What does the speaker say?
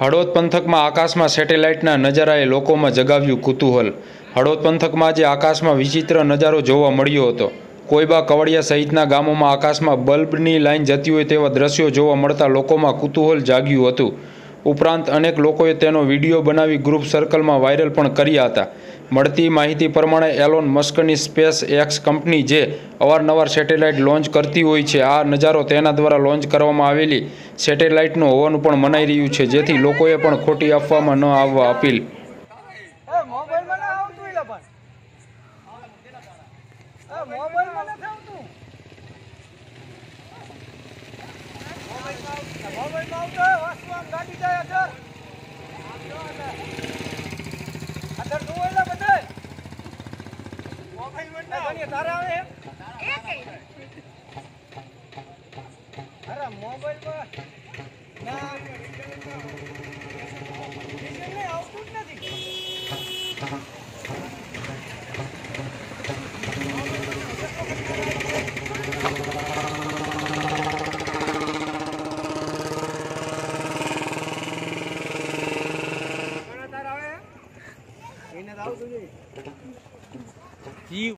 હળવદ પંથકમાં આકાશમાં સેટેલાઇટના નજારાએ લોકોમાં જગાવ્યું કુતૂહલ. હળવદ પંથકમાં આજે આકાશમાં વિચિત્ર નજારો જોવા મળ્યો હતો. કોઈબા કવડિયા સહિતના ગામોમાં આકાશમાં બલ્બની લાઇન જતી હોય તેવા દ્રશ્યો જોવા મળતા લોકોમાં કુતૂહલ જાગ્યું હતું. ઉપરાંત અનેક લોકોએ તેનો વીડિયો બનાવી ગ્રુપ સર્કલમાં વાયરલ પણ કર્યા હતા. મળતી માહિતી પ્રમાણે એલોન મસ્કની સ્પેસ એક્સ કંપની જે અવારનવાર સેટેલાઇટ લોન્ચ કરતી હોય છે, આ નજારો તેના દ્વારા લોન્ચ કરવામાં આવેલી સેટેલાઇટનું હોવાનું પણ મનાઈ રહ્યું છે. જેથી લોકોએ પણ ખોટી અફવામાં ન આવવા અપીલ. એ મોબાઈલમાં મોબાઈલમાં ના નહીં, આવતું જ નથી એને તો આવતું જ નહીં.